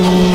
Oh.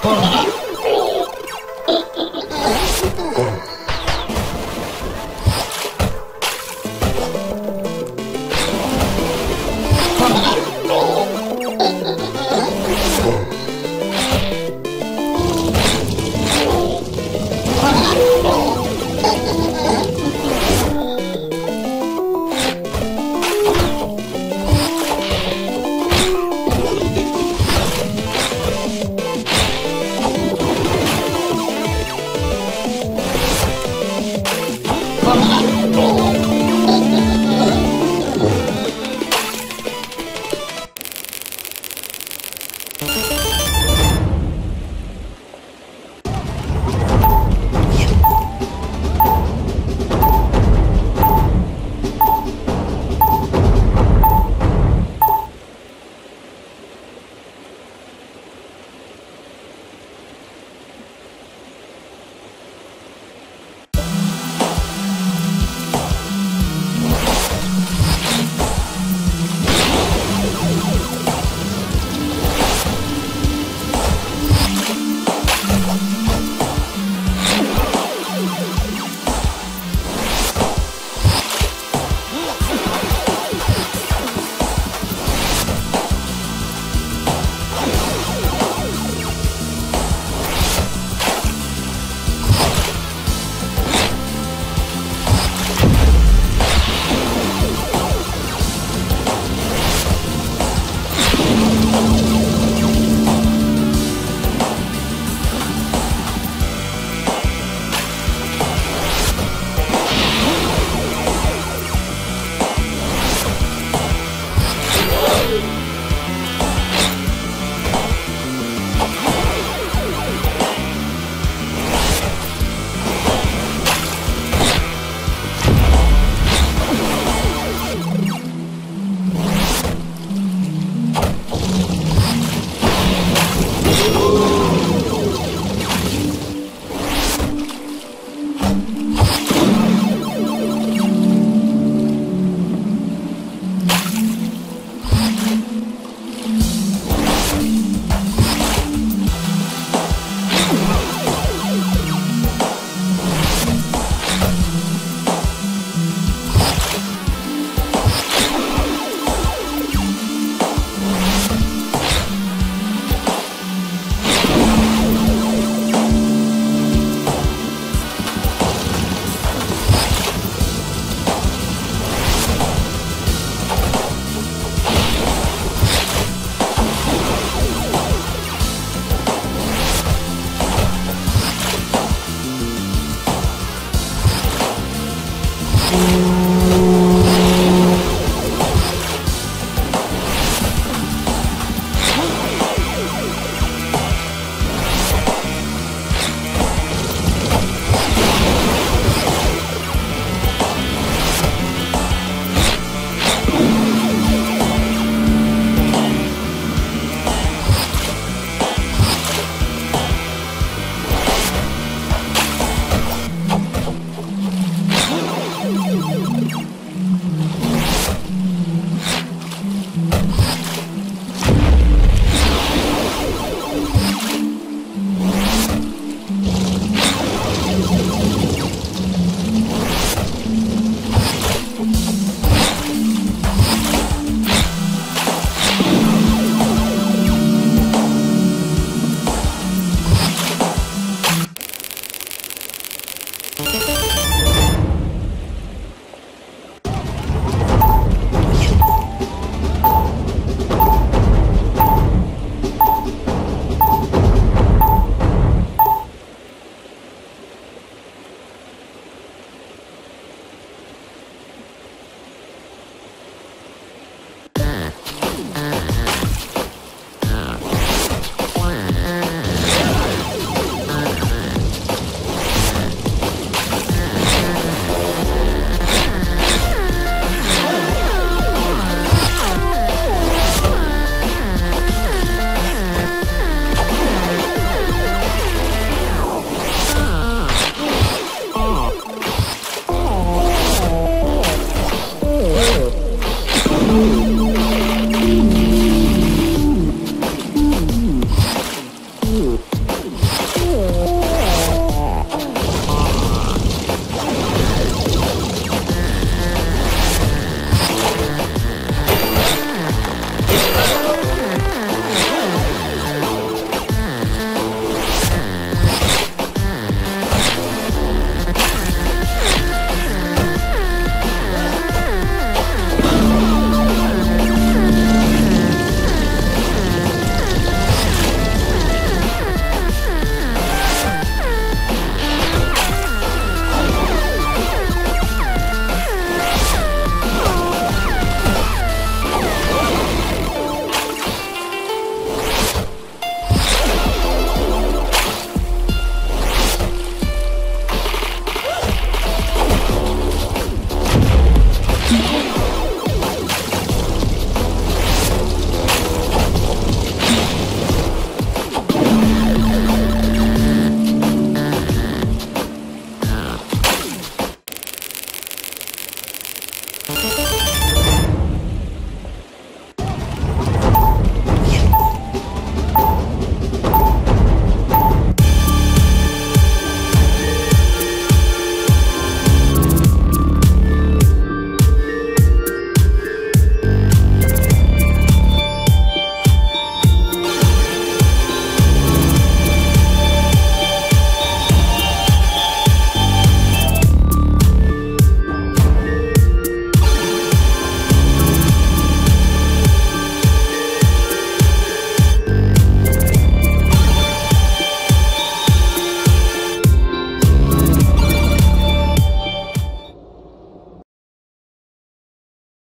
Oh. you